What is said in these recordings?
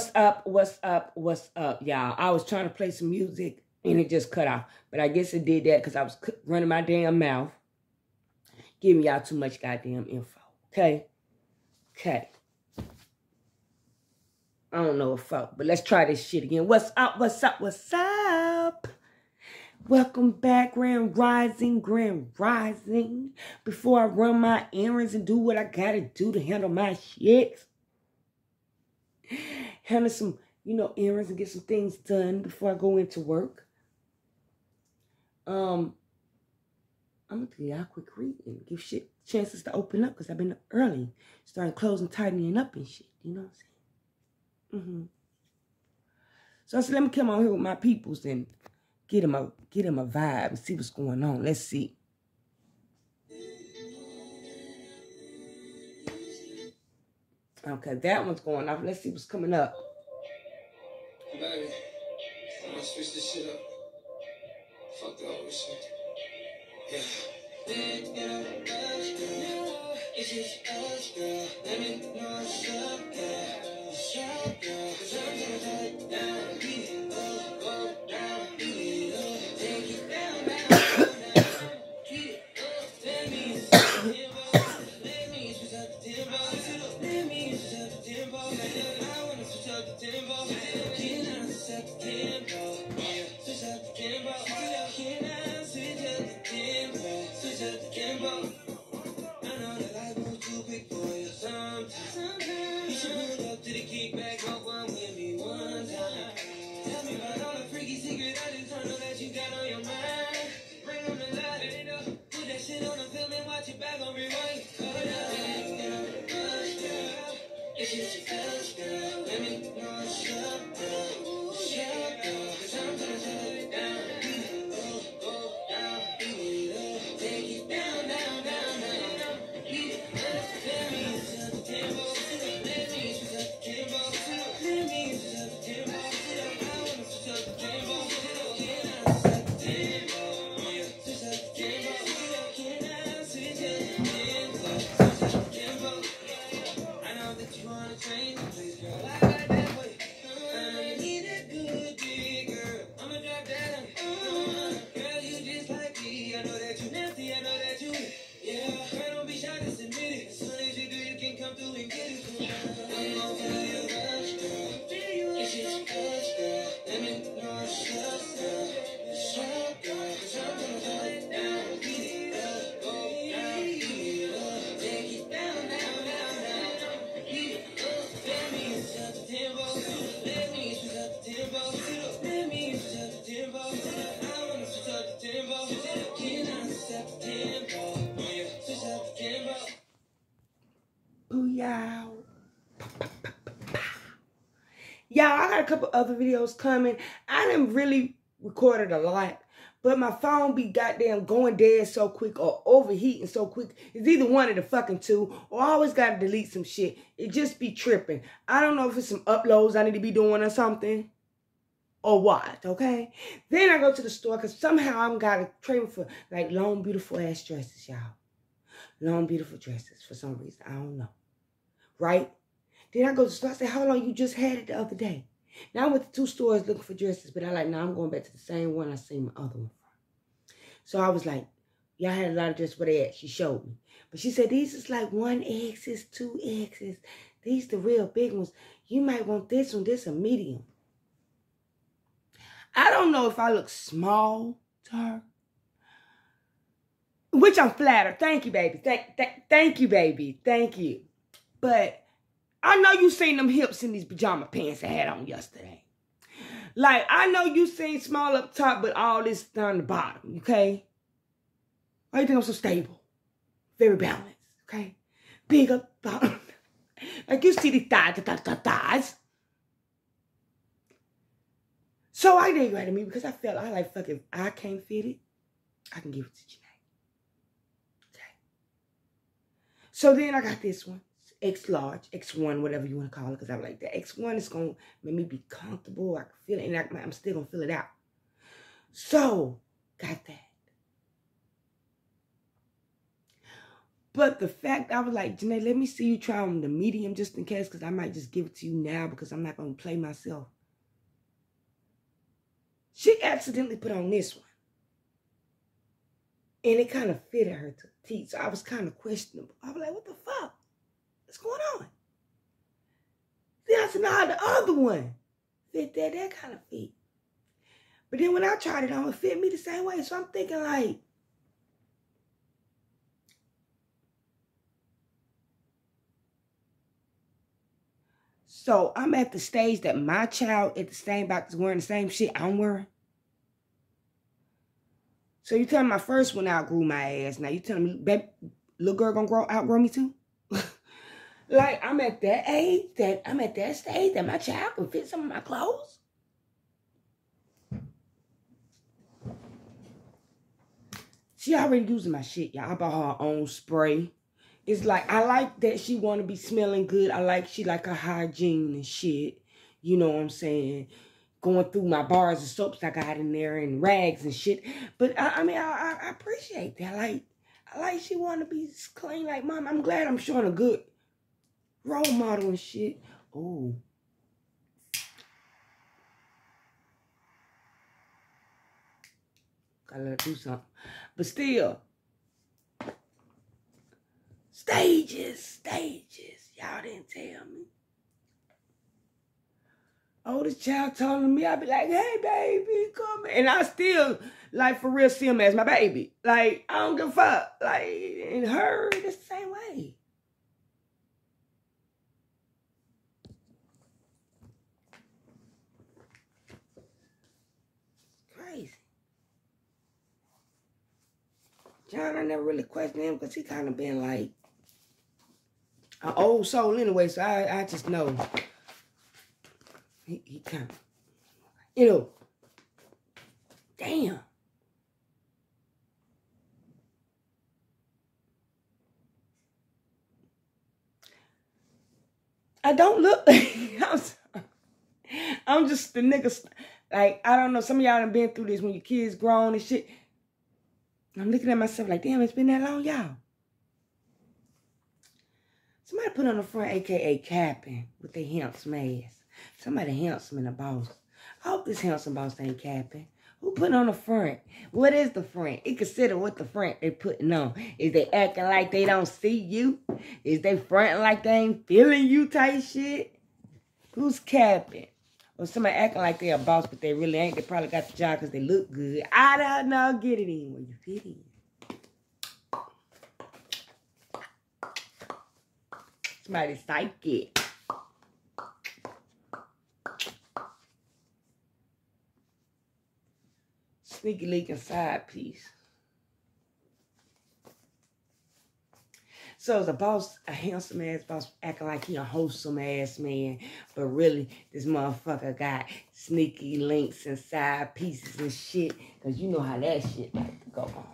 What's up? What's up? What's up, y'all? I was trying to play some music and it just cut off. But I guess it did that because I was running my damn mouth. Giving y'all too much goddamn info. Okay? Okay. I don't know what fuck, but let's try this shit again. What's up? What's up? What's up? Welcome back, Grand Rising, Grand Rising. Before I run my errands and do what I gotta do to handle my shit. Handle some, you know, errands and get some things done before I go into work. Um, I'm gonna give y'all quick read and give shit chances to open up because I've been up early, starting closing, tightening up and shit. You know what I'm saying? Mm-hmm. So I said, let me come on here with my peoples and get them a get them a vibe and see what's going on. Let's see. Okay, that one's going off. Let's see what's coming up. Baby, I'm gonna switch this shit up. Fuck the shit. Yeah. Touch, girl. Let me know a couple other videos coming. I didn't really recorded a lot, but my phone be goddamn going dead so quick or overheating so quick. It's either one of the fucking two, or I always gotta delete some shit. It just be tripping. I don't know if it's some uploads I need to be doing or something. Or what, okay? Then I go to the store because somehow I'm got a trade for like long, beautiful ass dresses, y'all. Long, beautiful dresses for some reason. I don't know. Right? Then I go to the store. I say, how long you just had it the other day? Now I went to two stores looking for dresses, but I like, now I'm going back to the same one I seen my other one from. So I was like, y'all had a lot of dresses where they at. She showed me. But she said, these is like one X's, two X's. These the real big ones. You might want this one. This a medium. I don't know if I look small to her. Which I'm flattered. Thank you, baby. Thank, th thank you, baby. Thank you. But I know you seen them hips in these pajama pants I had on yesterday. Like, I know you seen small up top, but all this down the bottom, okay? Why you think I'm so stable? Very balanced, okay? Big up bottom. like, you see the thighs, the thighs, the thighs. So I did right to me because I felt I like fucking I can't fit it. I can give it to Janae. Okay. So then I got this one. X large, X1, whatever you want to call it, because I'm like, the X1 is going to make me be comfortable. I can feel it, and I, I'm still going to feel it out. So, got that. But the fact I was like, Janae, let me see you try on the medium just in case, because I might just give it to you now because I'm not going to play myself. She accidentally put on this one. And it kind of fitted her to teeth. So I was kind of questionable. I was like, what the fuck? What's going on? I said, the other one fit that, that kind of fit. But then when I tried it on, it fit me the same way. So I'm thinking like, So I'm at the stage that my child at the same box is wearing the same shit I'm wearing. So you telling my first one outgrew my ass. Now you telling me, baby, little girl gonna grow outgrow me too? Like I'm at that age that I'm at that stage that my child can fit some of my clothes. She already using my shit, y'all. I bought her own spray. It's like I like that she want to be smelling good. I like she like her hygiene and shit. You know what I'm saying? Going through my bars of soaps I got in there and rags and shit. But I, I mean, I, I appreciate that. Like, I like she want to be clean. Like, mom, I'm glad I'm showing a good role model and shit. Oh. Gotta do something. But still, Stages, stages. Y'all didn't tell me. Oh, Oldest child telling me, I'd be like, hey, baby, come. And I still, like, for real, see him as my baby. Like, I don't give a fuck. Like, and her, the same way. Crazy. John, I never really questioned him because he kind of been like, an old soul anyway, so I, I just know he, he kind of, you know, damn. I don't look I'm, I'm just the nigga. Like, I don't know. Some of y'all done been through this when your kids grown and shit. I'm looking at myself like, damn, it's been that long, y'all. Somebody put on the front, aka capping, with their handsome ass. Somebody handsome in the boss. I hope this handsome boss ain't capping. Who put on the front? What is the front? It consider what the front they putting on. Is they acting like they don't see you? Is they fronting like they ain't feeling you type shit? Who's capping? Or somebody acting like they're a boss, but they really ain't. They probably got the job because they look good. I don't know. Get it in where you fit in. Somebody psychic. Sneaky leaking side piece. So the boss, a handsome ass boss, acting like he a wholesome ass man, but really this motherfucker got sneaky links and side pieces and shit, cause you know how that shit like to go on.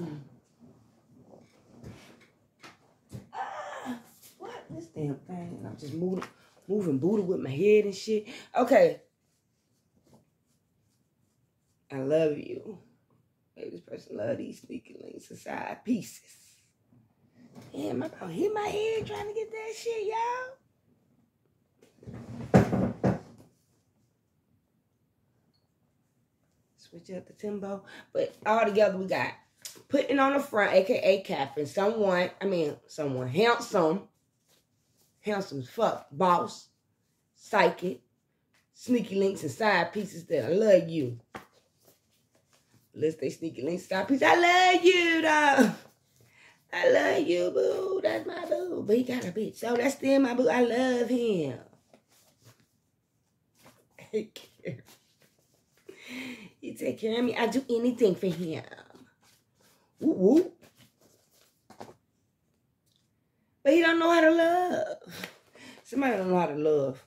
Mm. this damn thing. I'm just moving, moving Buddha with my head and shit. Okay. I love you. Maybe this person love these sneaky links and side pieces. Damn, I about hit my head trying to get that shit, y'all. Switch up the tempo. But all together we got putting on the front, aka capping, someone, I mean someone handsome handsome as fuck, boss, psychic, sneaky links and side pieces that I love you. Let's stay sneaky links, stop pieces. I love you, though. I love you, boo. That's my boo. But he got a bitch. So that's still my boo. I love him. Take care. He take care of me. I do anything for him. Woo woo. But he don't know how to love. Somebody don't know how to love.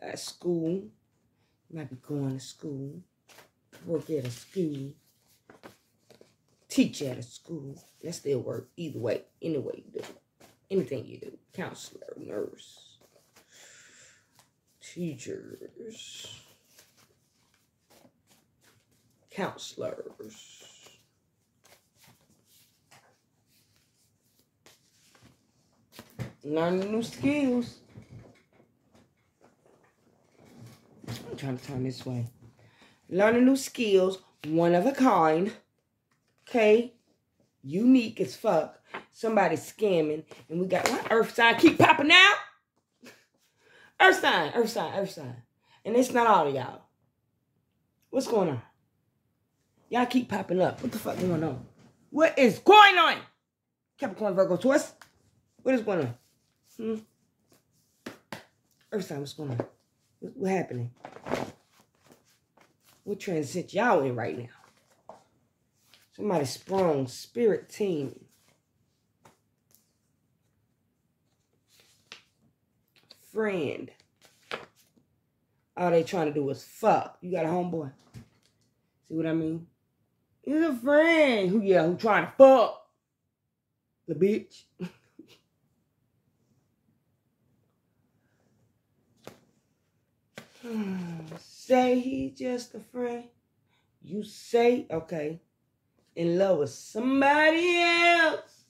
At school. Might be going to school work at a school, teach at a school. That still work either way, any way you do it. Anything you do. Counselor, nurse, teachers, counselors. Learning new skills. I'm trying to turn this way. Learning new skills, one of a kind. Okay? Unique as fuck. Somebody scamming. And we got what? Earth sign keep popping out. Earth sign, earth sign, earth sign. And it's not all of y'all. What's going on? Y'all keep popping up. What the fuck going on? What is going on? Capricorn Virgo Taurus. What is going on? Hmm? Earth sign, what's going on? What, what happening? What transit y'all in right now? Somebody sprung spirit team. Friend. All they trying to do is fuck. You got a homeboy. See what I mean? He's a friend who yeah, who trying to fuck. The bitch. say he just a friend. You say, okay, in love with somebody else.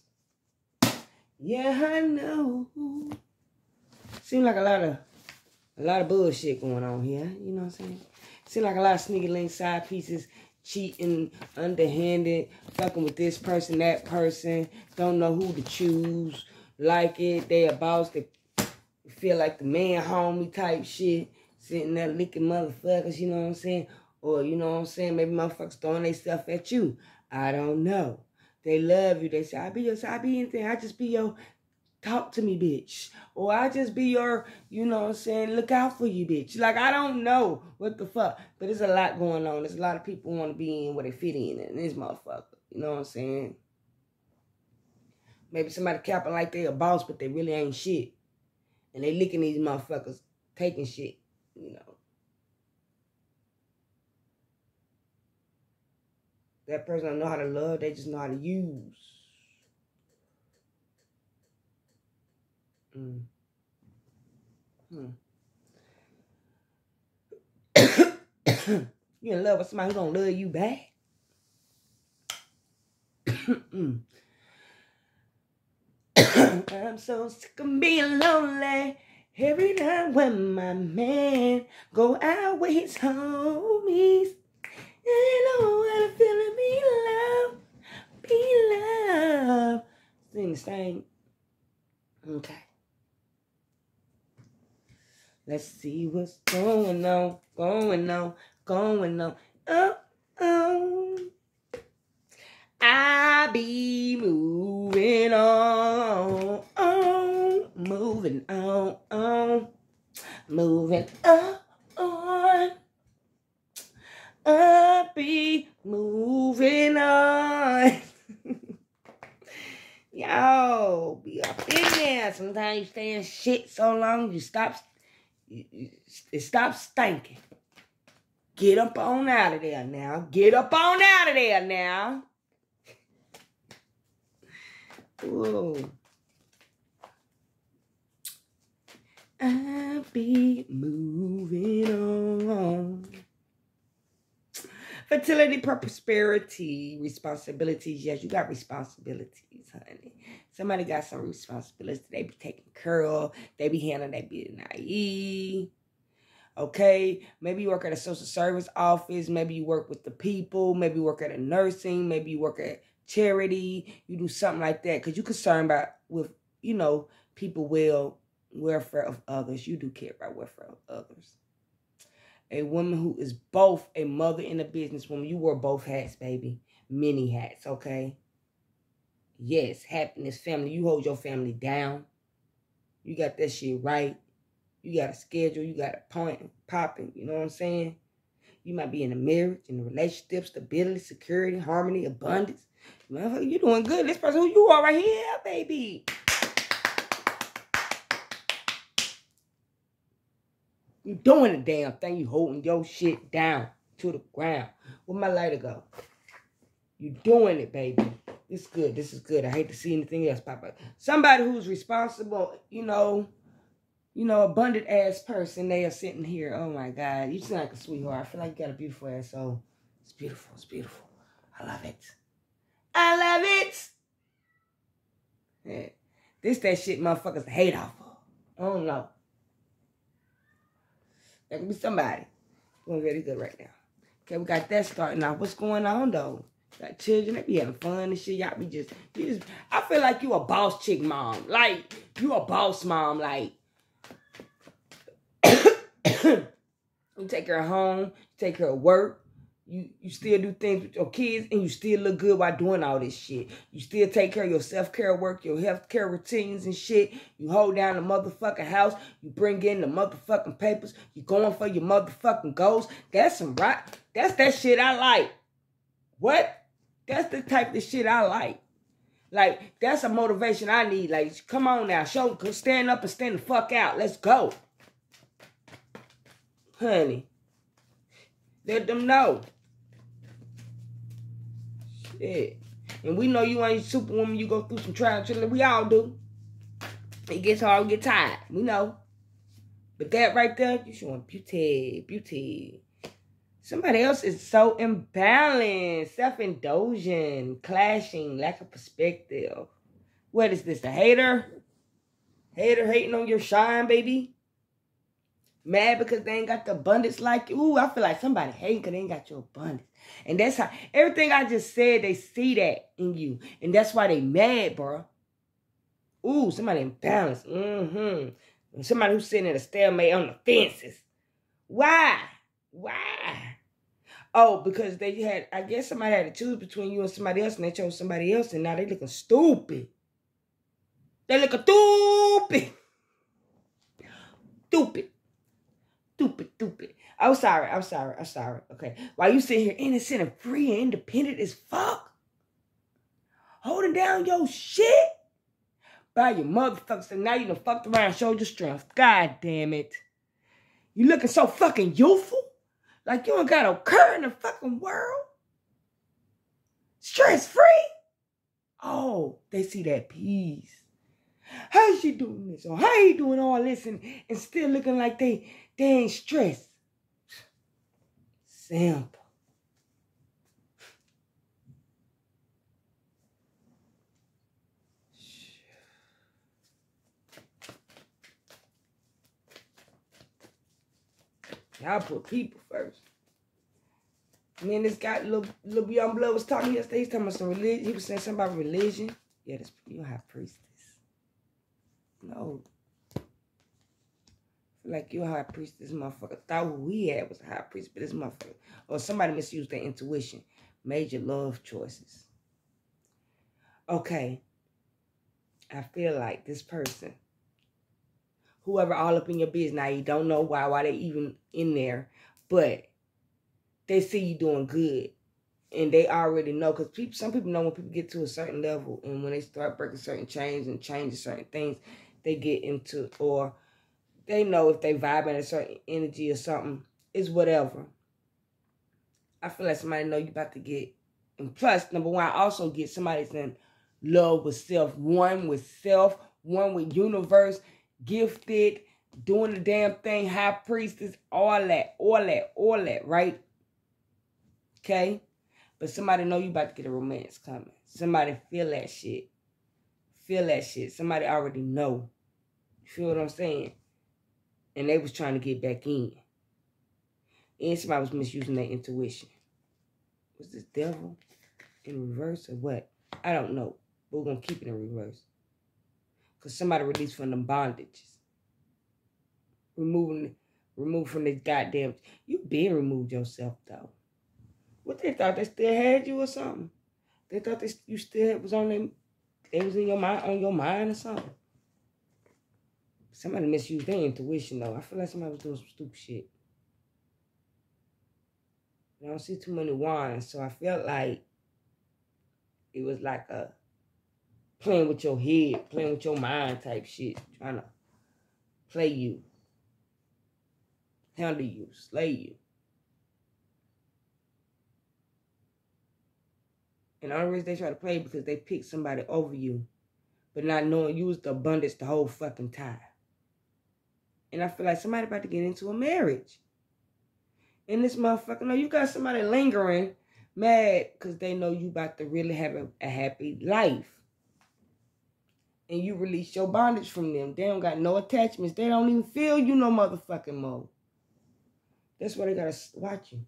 Yeah, I know. Seems like a lot of a lot of bullshit going on here. You know what I'm saying? Seems like a lot of sneaky link side pieces, cheating, underhanded, fucking with this person, that person, don't know who to choose, like it, they about to feel like the man homie type shit sitting there licking motherfuckers, you know what I'm saying? Or, you know what I'm saying? Maybe motherfuckers throwing their stuff at you. I don't know. They love you. They say, I be your, I be anything. I just be your, talk to me, bitch. Or I just be your, you know what I'm saying? Look out for you, bitch. Like, I don't know what the fuck. But there's a lot going on. There's a lot of people want to be in where they fit in. And this motherfucker, you know what I'm saying? Maybe somebody capping like they a boss, but they really ain't shit. And they licking these motherfuckers, taking shit you know. That person don't know how to love, they just know how to use. Mm. Hmm. you in love with somebody who don't love you back? I'm so sick of being lonely. Every night when my man go out with his homies, I know what I feel to be loved, be loved. Sing the. Okay. Let's see what's going on, going on, going on. Oh, oh. I be moving on, moving on, on, moving on. I be moving on. Yo, be up in there. Sometimes you stay in shit so long, you stop, you, it stops stinking. Get up on out of there now. Get up on out of there now. Whoa. I'll be moving on. Fertility, prosperity, responsibilities. Yes, you got responsibilities, honey. Somebody got some responsibilities. They be taking care of. They be handling that be naive. Okay, maybe you work at a social service office. Maybe you work with the people. Maybe you work at a nursing. Maybe you work at charity, you do something like that because you're concerned about with, you know, people well welfare of others. You do care about welfare of others. A woman who is both a mother and a businesswoman. You wear both hats, baby. Many hats, okay? Yes, happiness, family. You hold your family down. You got that shit right. You got a schedule. You got a point popping. You know what I'm saying? You might be in a marriage, in a relationship, stability, security, harmony, abundance. Motherfucker, you doing good. This person who you are right here, baby. You doing the damn thing. You holding your shit down to the ground. Where my lighter go? You doing it, baby. Is good. This is good. I hate to see anything else pop up. Somebody who's responsible, you know, you know, abundant ass person. They are sitting here. Oh my God. You sound like a sweetheart. I feel like you got a beautiful ass soul. It's beautiful. It's beautiful. I love it. I love it. Yeah. This that shit motherfuckers hate off of. I don't know. That could be somebody. Doing really good right now. Okay, we got that starting off. What's going on though? Got children, they be having fun and shit. Y'all be just, you just I feel like you a boss chick mom. Like, you a boss mom. Like, you take her home, take her to work, you you still do things with your kids and you still look good while doing all this shit. You still take care of your self-care work, your health care routines and shit. You hold down the motherfucking house. You bring in the motherfucking papers. You going for your motherfucking goals. That's some right. That's that shit I like. What? That's the type of shit I like. Like, that's a motivation I need. Like, come on now. Show, stand up and stand the fuck out. Let's go. Honey. Let them know. Shit. And we know you ain't superwoman. You go through some trials. We all do. It gets hard. We get tired. We know. But that right there, you showing beauty. Beauty. Somebody else is so imbalanced, self-indulgent, clashing, lack of perspective. What is this, a hater? Hater hating on your shine, baby? Mad because they ain't got the abundance like you. Ooh, I feel like somebody hating because they ain't got your abundance. And that's how, everything I just said, they see that in you. And that's why they mad, bro. Ooh, somebody imbalanced. Mm-hmm. Somebody who's sitting in a stalemate on the fences. Why? Why? Oh, because they had, I guess somebody had to choose between you and somebody else, and they chose somebody else, and now they looking stupid. They looking stupid. Stupid. Stupid, I'm sorry, I'm sorry, I'm sorry. Okay. While you sit here innocent and free and independent as fuck, holding down your shit by your motherfuckers, and now you done fucked around showed your strength. God damn it. You looking so fucking youthful? Like you ain't got a care in the fucking world? Stress free? Oh, they see that peace. How's she doing this? Or how you doing all this and, and still looking like they, they ain't stressed? Simple. Y'all put people first. And then this guy, little, little young blood was talking yesterday. He's talking about some religion. He was saying something about religion. Yeah, this you have priestess. No. Like you high priest, this motherfucker thought he had was a high priest, but this motherfucker, or somebody misused their intuition, made your love choices. Okay. I feel like this person whoever all up in your business. Now you don't know why, why they even in there, but they see you doing good, and they already know because people, some people know when people get to a certain level, and when they start breaking certain chains and changing certain things, they get into or they know if they vibe in a certain energy or something. It's whatever. I feel like somebody know you about to get, and plus number one, I also get somebody's in love with self, one with self, one with universe gifted, doing the damn thing, high priestess, all that, all that, all that, right? Okay? But somebody know you about to get a romance coming. Somebody feel that shit. Feel that shit. Somebody already know. You feel what I'm saying? And they was trying to get back in. And somebody was misusing their intuition. Was this devil in reverse or what? I don't know. But we're going to keep it in reverse. Because somebody released from them bondages. Removing, removed from this goddamn. You been removed yourself, though. What they thought they still had you or something? They thought they, you still was on them. They was in your mind, on your mind or something. Somebody misused their intuition, though. I feel like somebody was doing some stupid shit. I don't see too many wands, so I felt like it was like a playing with your head, playing with your mind type shit, trying to play you, handle you, slay you. And the only reason they try to play because they picked somebody over you, but not knowing you was the abundance the whole fucking time. And I feel like somebody about to get into a marriage. And this motherfucker, no, you got somebody lingering mad because they know you about to really have a, a happy life. and you release your bondage from them. They don't got no attachments. They don't even feel you no motherfucking more. That's why they gotta watch you.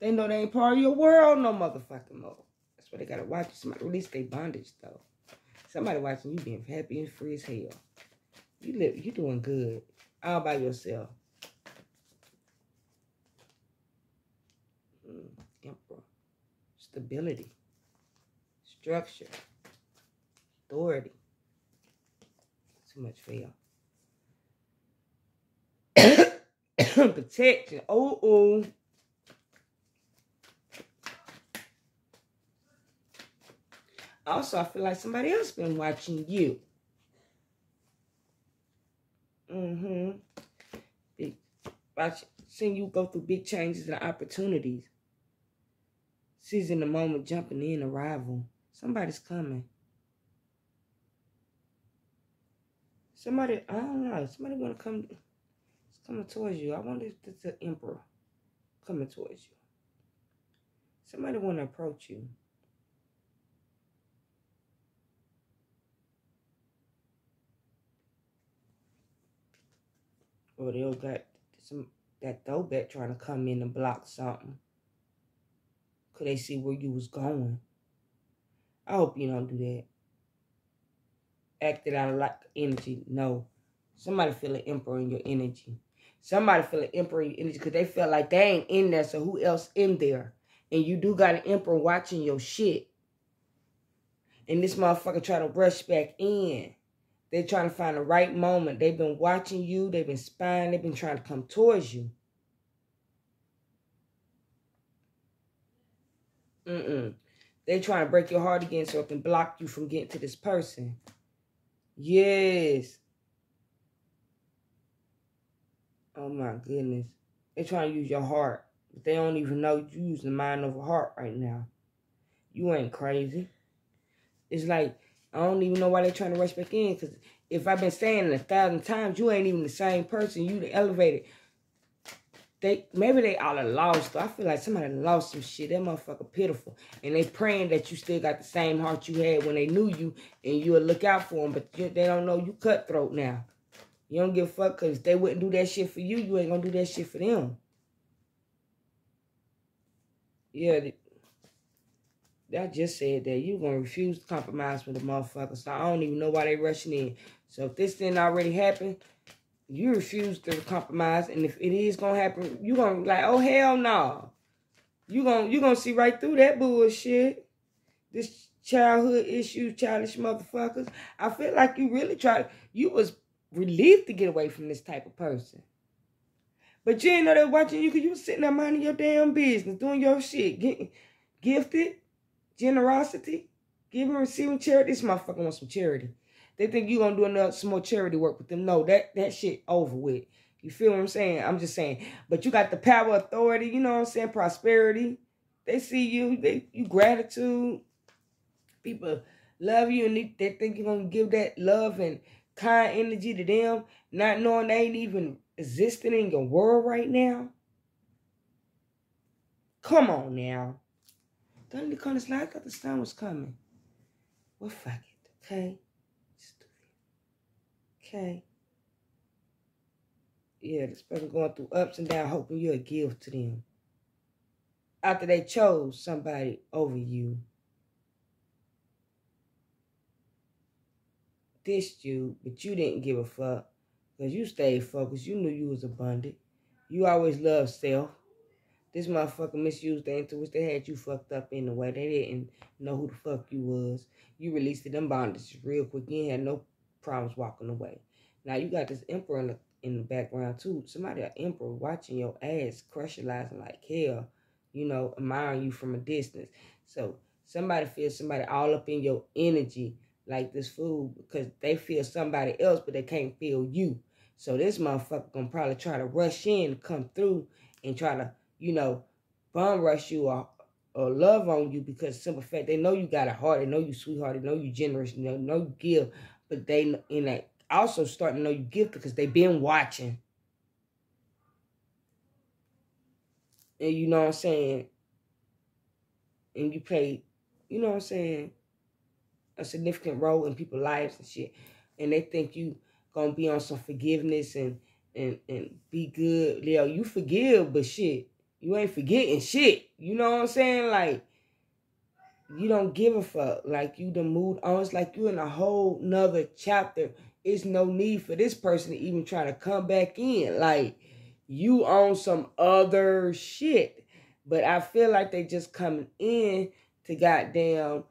They know they ain't part of your world no motherfucking more. That's why they gotta watch you. Somebody release their bondage though. Somebody watching you being happy and free as hell. You live, you doing good all by yourself. Mm, emperor, stability, structure, authority. Too much for y'all. Protection. Oh, oh. Also, I feel like somebody else been watching you. Mm-hmm. Big, watch, seeing you go through big changes and opportunities. Seizing the moment, jumping in, arrival. Somebody's coming. Somebody, I don't know. Somebody want to come. It's coming towards you. I wonder if it's the emperor coming towards you. Somebody want to approach you. Or they'll got some that throwback trying to come in and block something. Could they see where you was going? I hope you don't do that. Acted out of like energy. No. Somebody feel an emperor in your energy. Somebody feel an emperor in your energy because they feel like they ain't in there, so who else in there? And you do got an emperor watching your shit. And this motherfucker try to rush back in. They're trying to find the right moment. They've been watching you. They've been spying. They've been trying to come towards you. Mm-mm. They're trying to break your heart again so it can block you from getting to this person. Yes. Oh my goodness. They're trying to use your heart. But they don't even know you use the mind over heart right now. You ain't crazy. It's like I don't even know why they're trying to rush back in. Because if I've been saying it a thousand times, you ain't even the same person. You the elevated. They maybe they all are lost. I feel like somebody lost some shit. That motherfucker pitiful. And they praying that you still got the same heart you had when they knew you, and you'll look out for them. But you, they don't know you cutthroat now. You don't give a fuck because they wouldn't do that shit for you. You ain't gonna do that shit for them. Yeah, I just said that you gonna refuse to compromise with the motherfucker. So I don't even know why they rushing in. So if this didn't already happen, you refuse to compromise, and if it is gonna happen, you gonna be like, oh hell no. You gonna you gonna see right through that bullshit. This childhood issues, childish motherfuckers. I feel like you really tried. You was relieved to get away from this type of person. But you ain't know they watching you because you was sitting there minding your damn business, doing your shit, getting gifted, generosity, giving, receiving charity. This motherfucker wants some charity. They think you gonna do another some more charity work with them. No, that that shit over with. You feel what I'm saying? I'm just saying. But you got the power, authority. You know what I'm saying? Prosperity. They see you. They you gratitude. People love you, and they, they think you're gonna give that love and kind energy to them, not knowing they ain't even existing in your world right now. Come on now. Don't the corners like I thought the sun was coming. Well, fuck it, okay? This. Okay? Yeah, this person going through ups and downs, hoping you're a gift to them. After they chose somebody over you. Dissed you, but you didn't give a fuck. Because you stayed focused. You knew you was abundant. You always loved self. This motherfucker misused the intuition. They had you fucked up in the way. They didn't know who the fuck you was. You released them bondages real quick. You had no problems walking away. Now you got this emperor in the, in the background too. Somebody, an emperor, watching your ass, crushalizing like hell. You know, admiring you from a distance. So somebody feels somebody all up in your energy like this fool because they feel somebody else, but they can't feel you. So this motherfucker gonna probably try to rush in, come through, and try to you know, bum rush you or, or love on you because simple fact they know you got a heart, they know you sweetheart, they know you generous, they know you give, but they in that also starting to know you give because they been watching. And you know what I'm saying? And you play, you know what I'm saying? a significant role in people's lives and shit, and they think you gonna be on some forgiveness and and and be good. Leo, you forgive, but shit, you ain't forgetting shit. You know what I'm saying? Like you don't give a fuck. Like you the mood on. It's like you in a whole nother chapter. It's no need for this person to even try to come back in. Like you on some other shit. But I feel like they just coming in to goddamn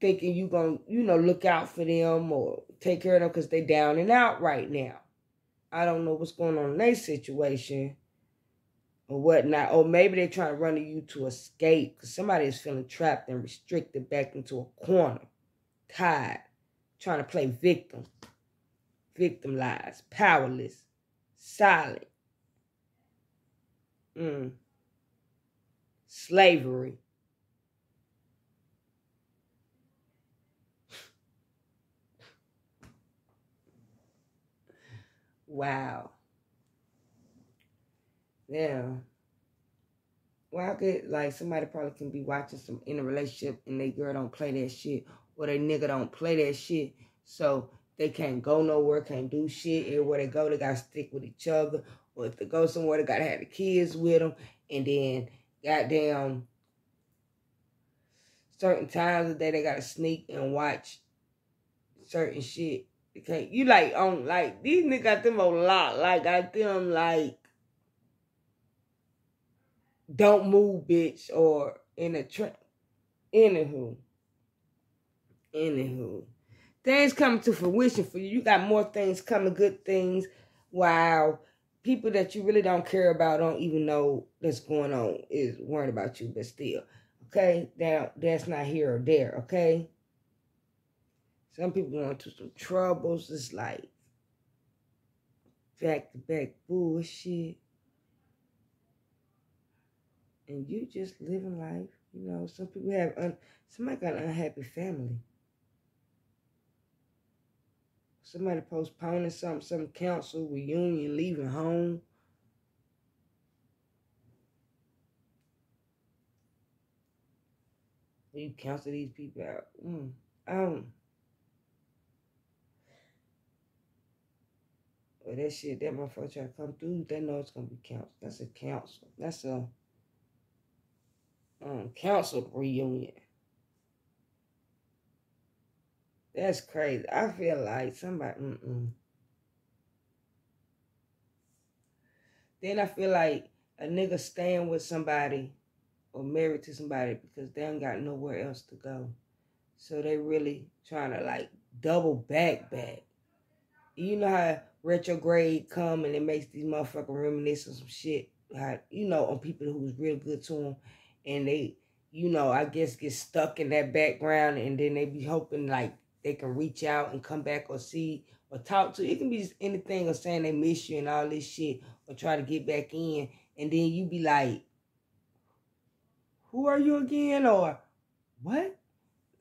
thinking you gonna, you know, look out for them or take care of them because they down and out right now. I don't know what's going on in their situation or whatnot. Or maybe they're trying to run to you to escape because somebody is feeling trapped and restricted back into a corner, tied, trying to play victim, victimized, powerless, silent. Mm. Slavery. wow. Yeah. Well, I could like somebody probably can be watching some in a relationship and they girl don't play that shit or they nigga don't play that shit. So they can't go nowhere, can't do shit. Everywhere they go, they gotta stick with each other. Or if they go somewhere, they gotta have the kids with them. And then, goddamn, certain times of the day they gotta sneak and watch certain shit. They can't. You like on like these niggas got them a lot. Like got them like don't move, bitch, or in a trap. Anywho. Anywho. Things coming to fruition for you. You got more things coming, good things. Wow. People that you really don't care about don't even know that's going on is worried about you, but still. Okay? Now that's not here or there, okay? Some people going through some troubles. It's like back to back bullshit and you just living life. You know, some people have un- somebody got an unhappy family. Somebody postponing something, some council reunion, leaving home. You counsel these people out. Mm. Um. But that shit, that motherfucker try to come through, they know it's gonna be counsel. That's a council. That's a um, council reunion. That's crazy. I feel like somebody. Mm-mm. Then I feel like a nigga staying with somebody or married to somebody because they ain't got nowhere else to go. So they really trying to like double back back. You know how retrograde come and it makes these motherfuckers reminisce of some shit. How, you know, on people who was real good to them and they, you know, I guess get stuck in that background and then they be hoping like they can reach out and come back or see or talk to. It can be just anything or saying they miss you and all this shit or try to get back in. And then you be like, who are you again? Or what?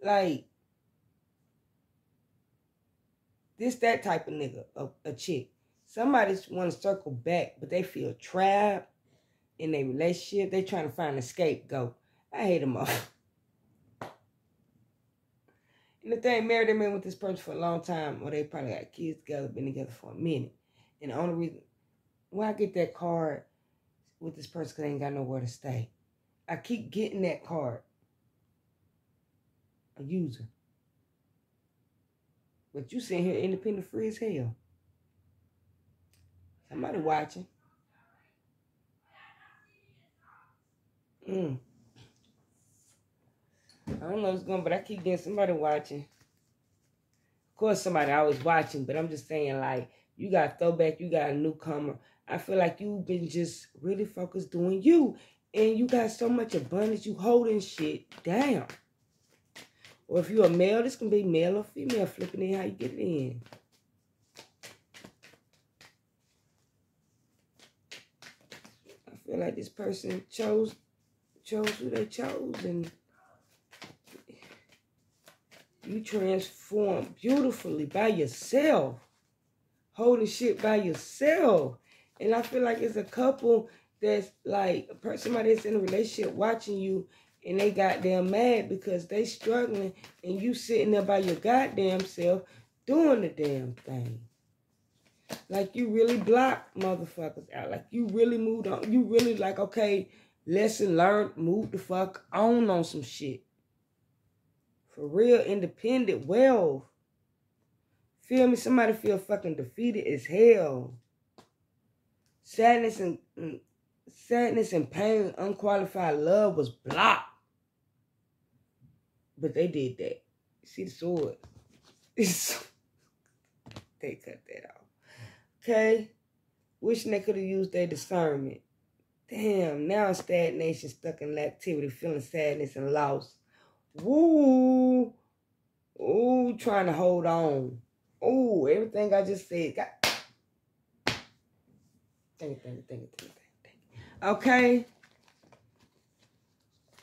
Like, this, that type of nigga, a, a chick. Somebody want to circle back, but they feel trapped in their relationship. They trying to find a scapegoat. I hate them all. And the thing, married them in with this person for a long time, or they probably got kids together, been together for a minute. And the only reason why I get that card with this person because they ain't got nowhere to stay. I keep getting that card. A user. But you sitting here independent free as hell. Somebody watching. Mm. I don't know what's going, but I keep getting somebody watching. Of course, somebody I was watching, but I'm just saying, like, you got throwback, you got a newcomer. I feel like you've been just really focused doing you, and you got so much abundance, you holding shit down. Or if you're a male, this can be male or female, flipping in how you get it in. I feel like this person chose chose who they chose and you transform beautifully by yourself. Holding shit by yourself. And I feel like it's a couple that's like a somebody that's in a relationship watching you and they got goddamn mad because they struggling and you sitting there by your goddamn self doing the damn thing. Like you really block motherfuckers out. Like you really moved on. You really like, okay, lesson learned, move the fuck on on some shit. For real, independent wealth. Feel me? Somebody feel fucking defeated as hell. Sadness and mm, sadness and pain, unqualified love was blocked. But they did that. See the sword. they cut that off. Okay? Wishing they could have used their discernment. Damn, now I'm stagnation, stuck in activity, feeling sadness and loss. Woo! Ooh, trying to hold on. Ooh, everything I just said. Got... Okay.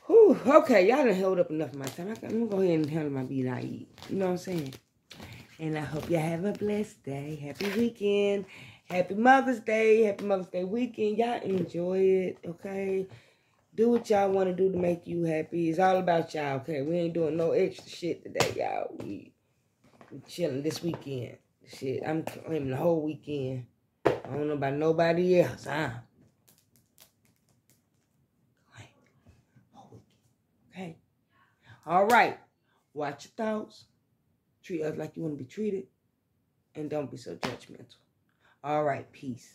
Whew, okay, y'all done held up enough of my time. I'm gonna go ahead and handle my beat I. You know what I'm saying? And I hope y'all have a blessed day. Happy weekend. Happy Mother's Day. Happy Mother's Day weekend. Y'all enjoy it, okay? Do what y'all want to do to make you happy. It's all about y'all, okay? We ain't doing no extra shit today, y'all. We, we chilling this weekend. Shit, I'm claiming the whole weekend. I don't know about nobody else, huh? Okay. All right. Watch your thoughts. Treat us like you want to be treated. And don't be so judgmental. All right. Peace.